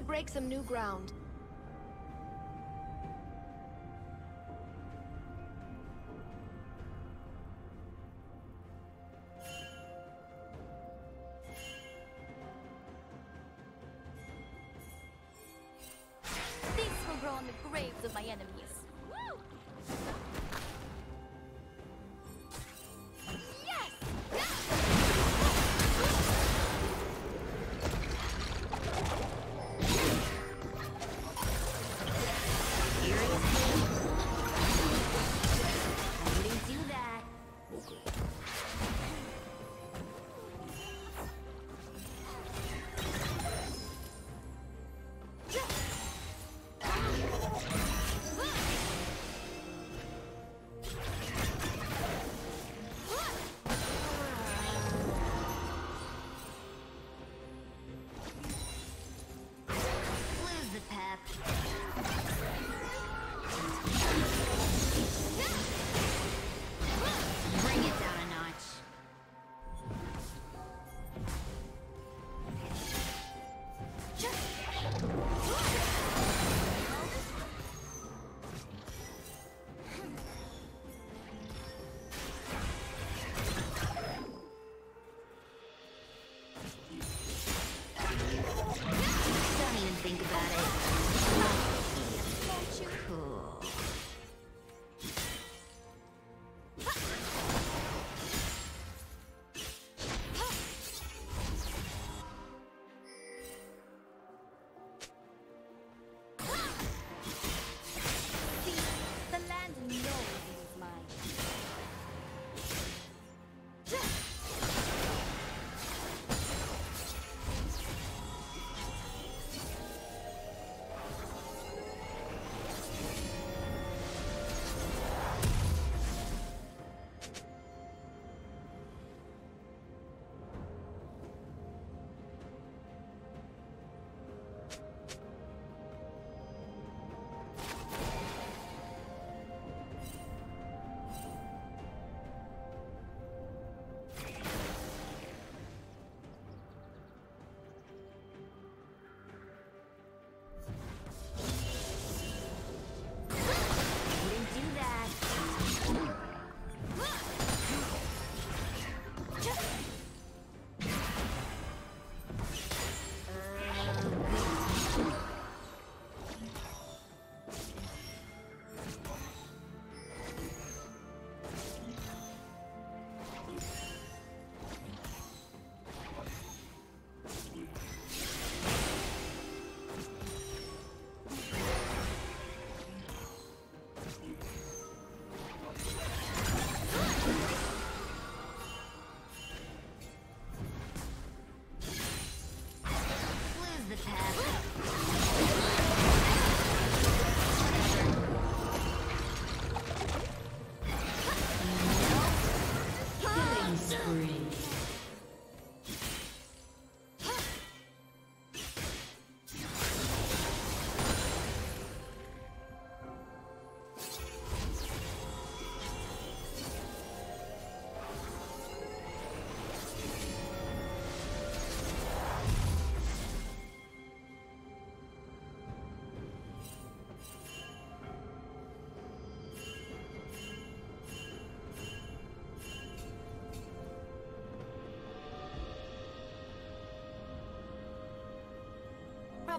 to break some new ground.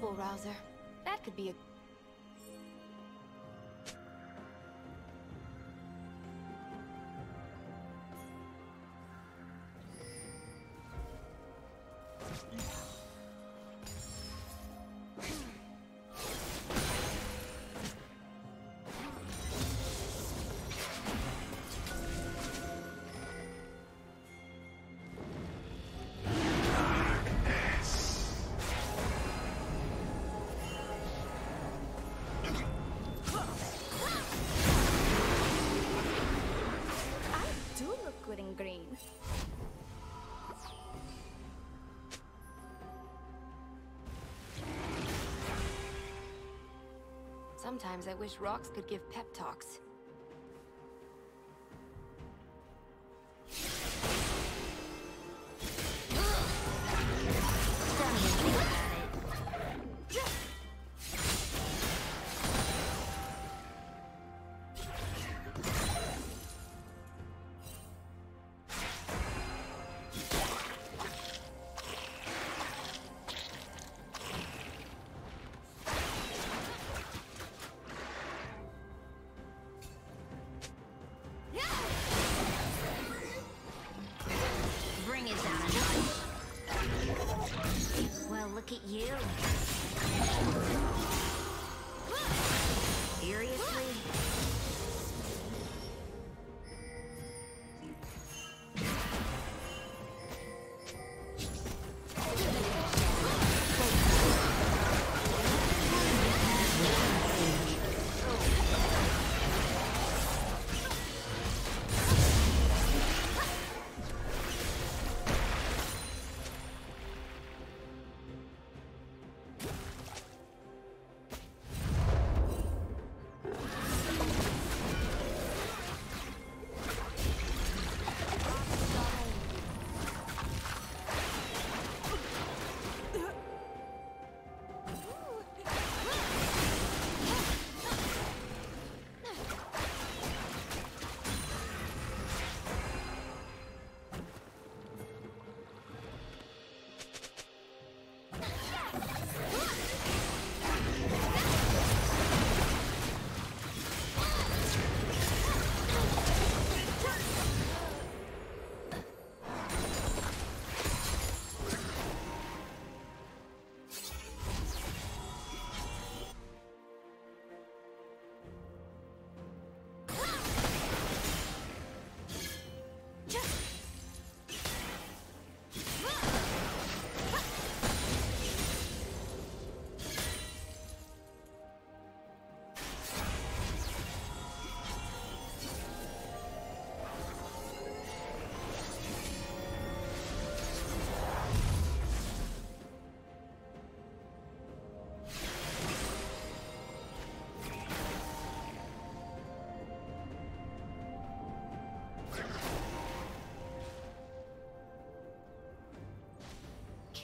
trouble, Rouser. That could be a Sometimes I wish rocks could give pep talks.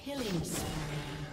Killing spree.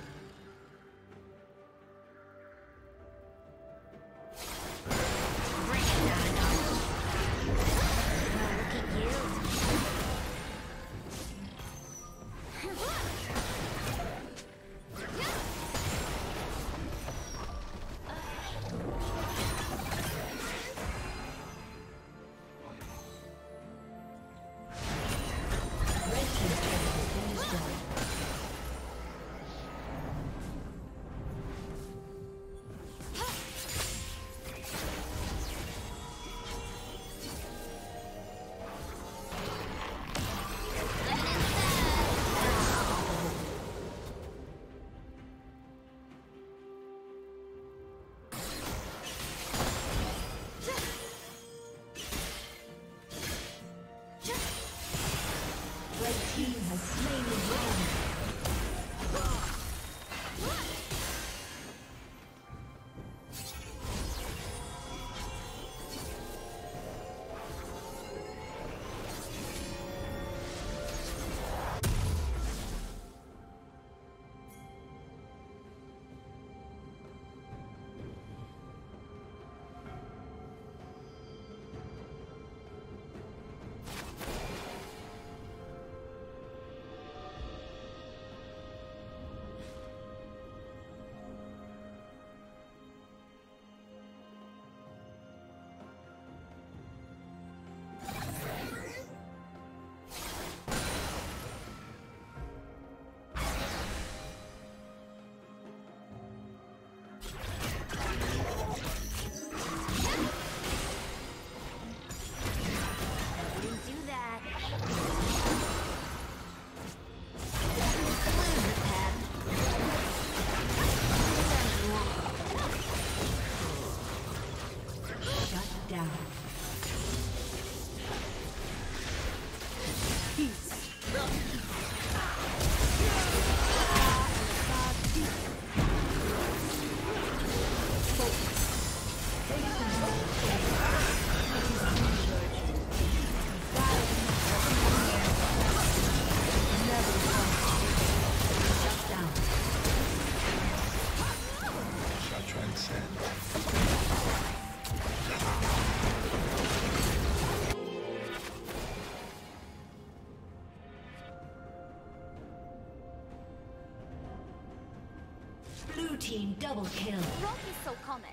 Team double kill. Rock is so common.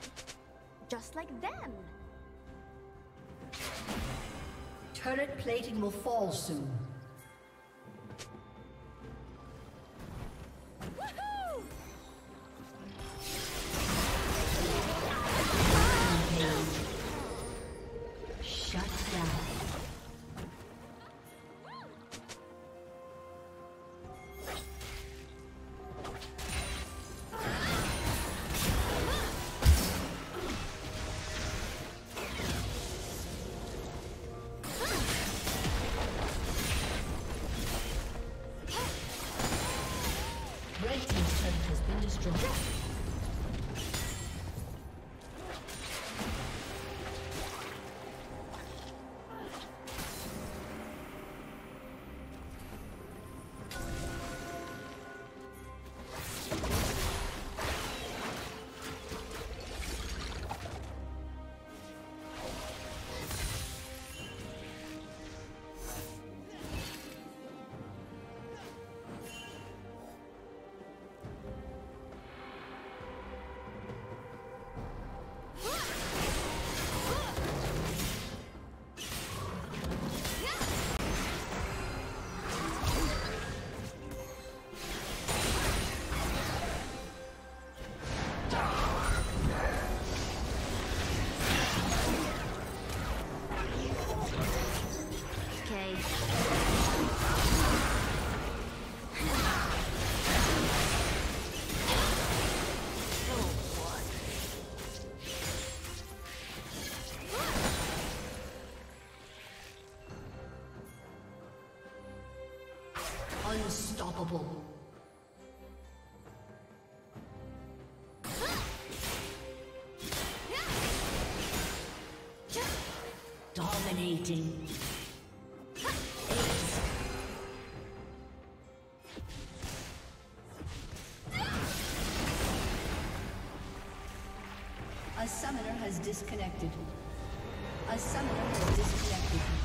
Just like them. Turret plating will fall soon. unstoppable. Dominating. A summoner has disconnected. A summoner has disconnected.